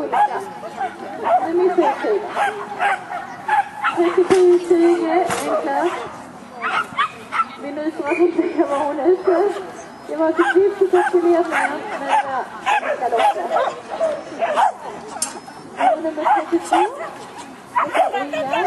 men det vi är fullt Det är min tid. 37-20, enklast. Minuterna fick inte vad hon ute. Det var ett viktigt upp till ledningen, men jag enkla loppet. Nummer 32. Det är